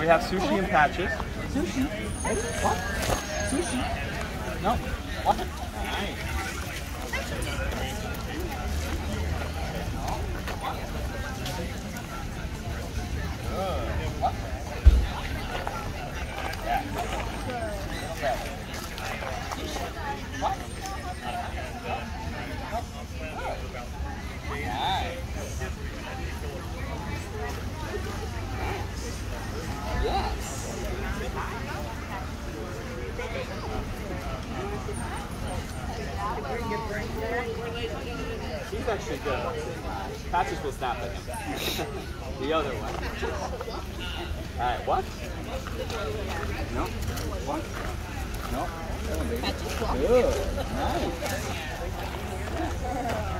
We have sushi and patches. Sushi? What? Sushi? No. What? Nice. He's actually good. Patches will snap at him. the other one. Alright, what? No. What? No. Good. Nice. Patches,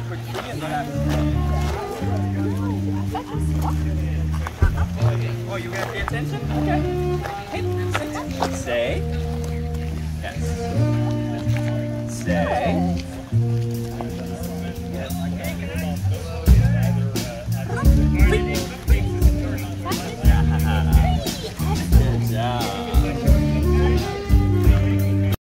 Oh, you gotta pay attention? Okay. Say. Yes. Say. Yes. Good job.